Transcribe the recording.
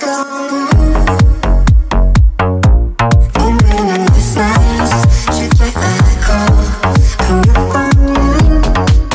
gone.